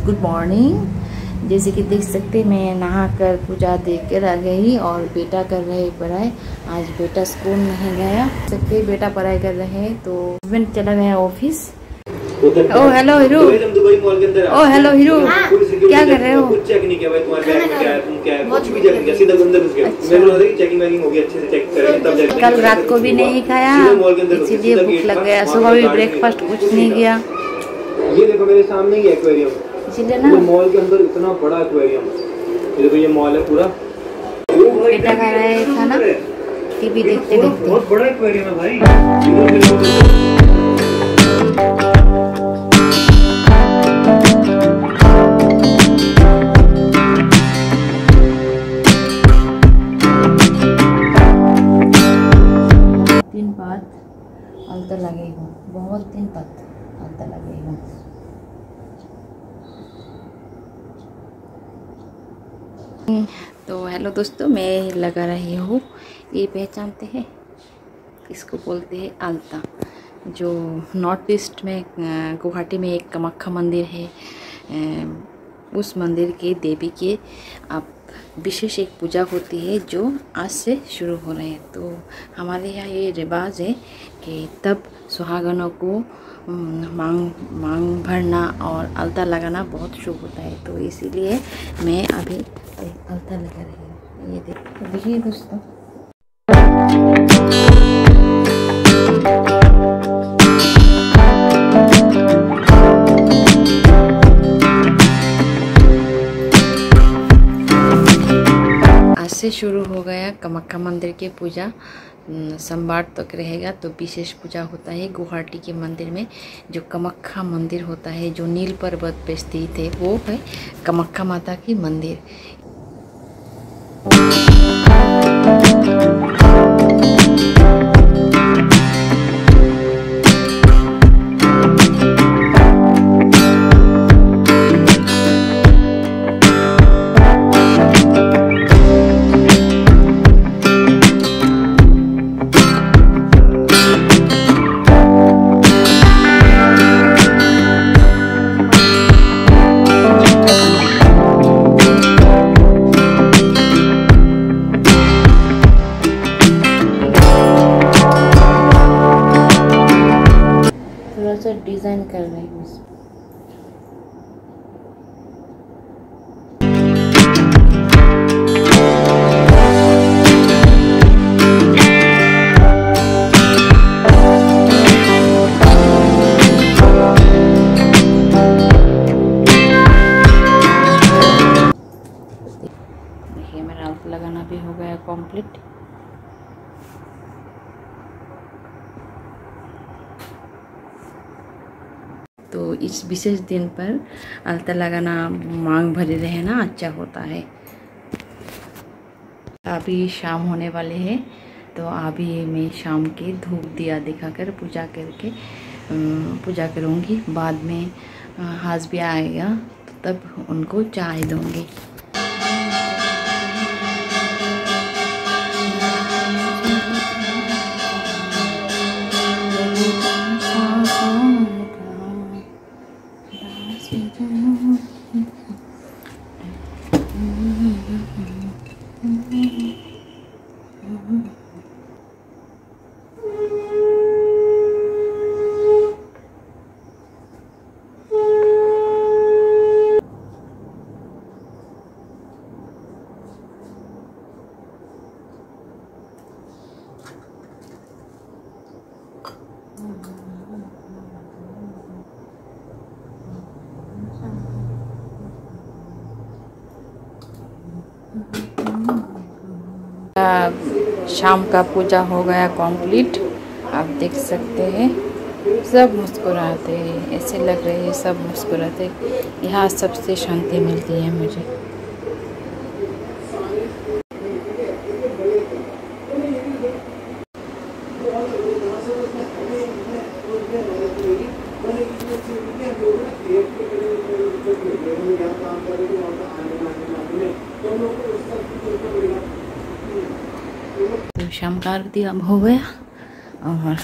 Guys good morning जैसे कि देख सकते मैं नहा कर पूजा दे कर आ गई और बेटा कर रहे पढ़ाई। आज बेटा स्कूल नहीं गया। सकते बेटा पढ़ाई कर रहे तो हस्बैंड चला गया ऑफ़िस। ओ हेलो हीरो ओ हेलो हीरो क्या कर रहे हो? कुछ चेक नहीं किया भाई तुम्हारे बैग में क्या है तुम क्या है कुछ भी चेक नहीं किया सीधा अंदर घुस गए मैंने बोला था कि चेकिंग वैकिंग होगी अच्छे से चेक करेंगे तब जाके कल रात को भी नहीं खाया इसीलिए भूख लग गया सुबह भी ब्रेकफास्ट कुछ नहीं किया। ये देखो मेरे सामने ही एक्वेरियम इसीलिए ना। मॉल के अंदर इतना बड़ा एक्वेरियम ये देखो ये मॉल है पूरा। बेटा खा रहा है खाना टीवी देखते देखते। बहुत बड़ा एक्वेरियम है भाई। दिन बाद लगेगा। बहुत दिन बाद अलता लगेगा। तो हेलो दोस्तों, मैं लगा रही हूँ। ये पहचानते हैं, इसको बोलते हैं आलता, जो नॉर्थ ईस्ट में गुवाहाटी में एक कमक्खा मंदिर है। उस मंदिर के देवी के आप विशेष एक पूजा होती है, जो आज से शुरू हो रहे हैं। तो हमारे यहाँ ये रिवाज है कि तब सुहागनों को मांग मांग भरना और अलता लगाना बहुत शुभ होता है। तो इसीलिए मैं अभी अलता लगा रही हूँ ये देख देखिए दोस्तों। से शुरू हो गया कमक्खा मंदिर की पूजा। सोमवार तक रहेगा तो विशेष पूजा होता है गुवाहाटी के मंदिर में। जो कमक्खा मंदिर होता है, जो नील पर्वत पे स्थित है, वो है कमक्खा माता की मंदिर। कंप्लीट तो इस विशेष दिन पर अलता लगाना, मांग भरे रहना अच्छा होता है। अभी शाम होने वाले हैं तो अभी मैं शाम के धूप दिया दिखाकर पूजा करके पूजा करूँगी। बाद में हाथ भी आएगा तो तब उनको चाय दूँगी। शाम का पूजा हो गया कंप्लीट आप देख सकते हैं, सब मुस्कुराते हैं, ऐसे लग रहे हैं सब मुस्कुराते यहाँ सबसे शांति मिलती है मुझे। तो शाम का आरती अब हो गया और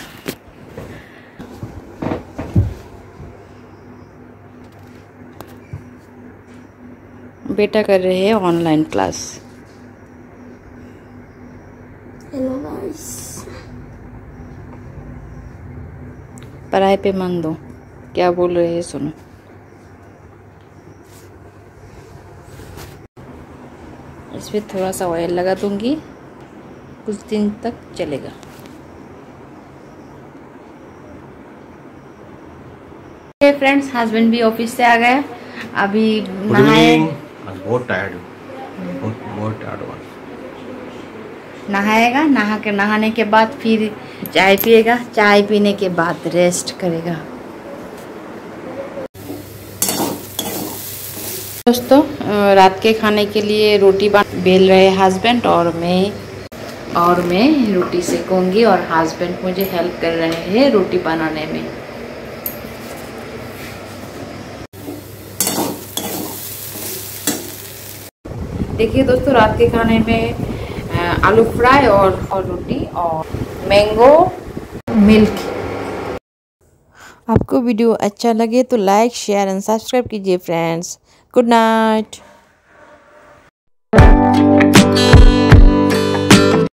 बेटा कर रहे हैं ऑनलाइन क्लास हेलो गाइस पढ़ाई पे मन दो। क्या बोल रहे हैं सुनो। इसमें थोड़ा सा ऑयल लगा दूँगी। कुछ दिन तक चलेगा। फ्रेंड्स हस्बैंड भी ऑफ़िस से आ गए। अभी नहाए। बहुत टायर्ड बहुत बहुत टायर्ड नहाएगा नहा के नहाने के बाद फिर चाय पिएगा। चाय पीने के बाद रेस्ट करेगा। दोस्तों रात के खाने के लिए रोटी बेल रहे हस्बैंड और मैं। और मैं रोटी सेकूँगी और हस्बैंड मुझे हेल्प कर रहे हैं रोटी बनाने में। देखिए दोस्तों, रात के खाने में आलू फ्राई और और रोटी और मैंगो मिल्क। आपको वीडियो अच्छा लगे तो लाइक शेयर एंड सब्सक्राइब कीजिए फ्रेंड्स गुड नाइट